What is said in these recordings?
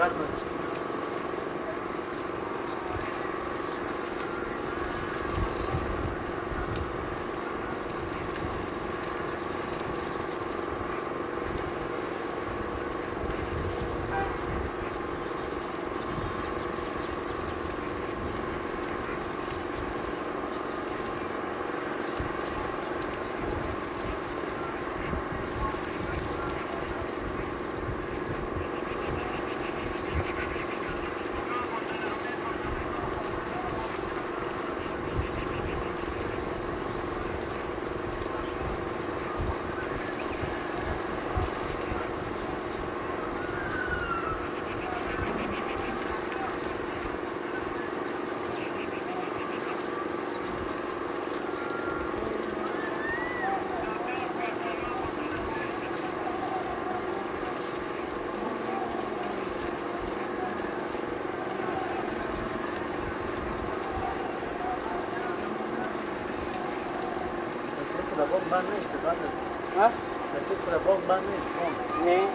armas Volkswagen, né?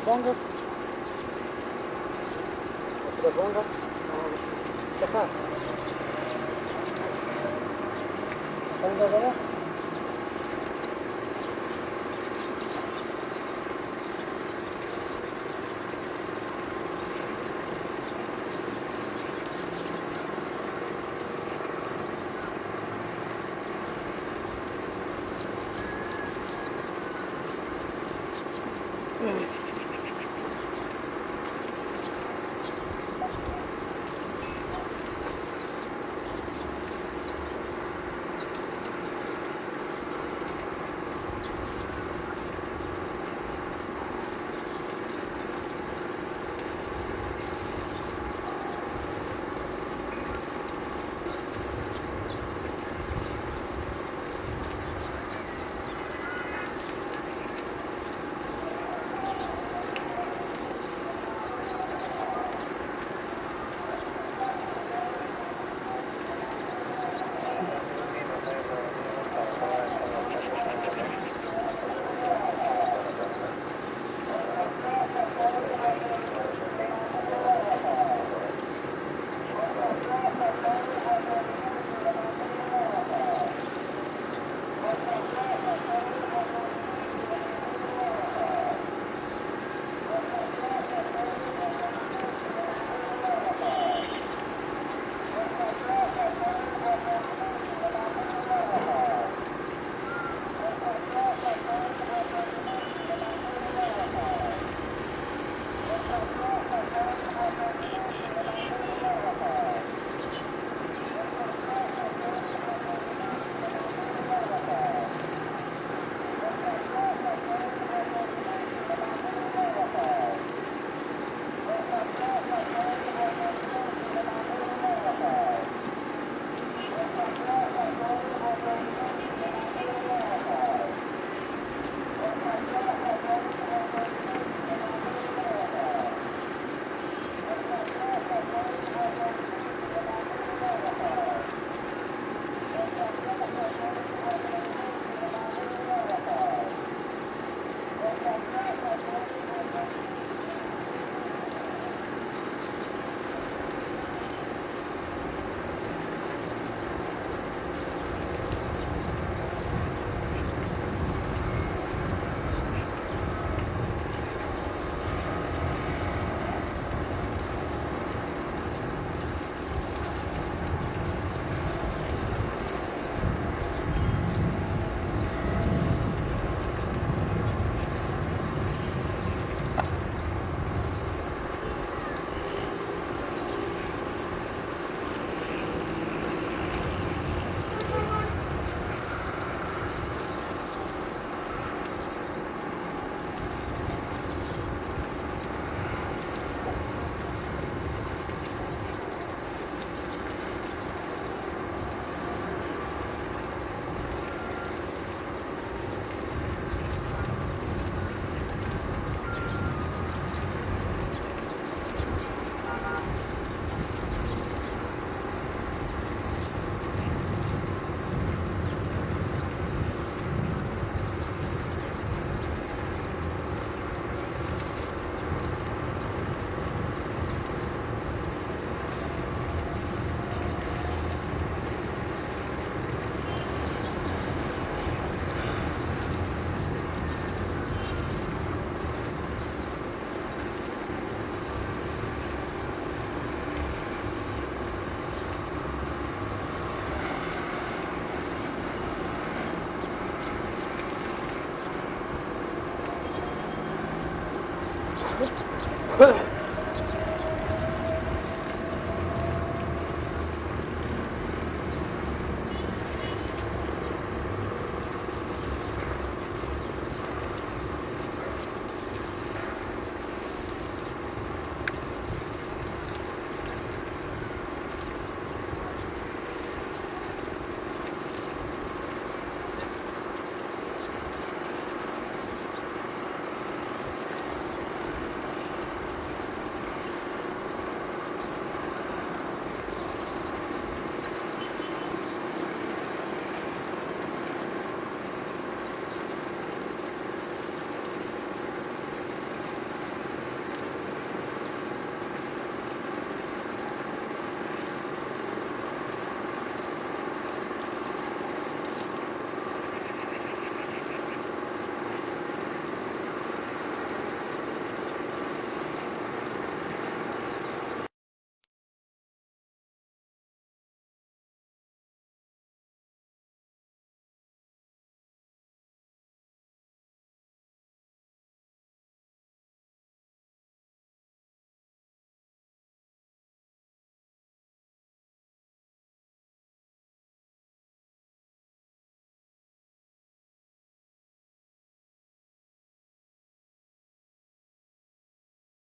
Prepon banese, pon. Ne? Nasibabonga? Nasibabonga? Cepat. Bangga banget.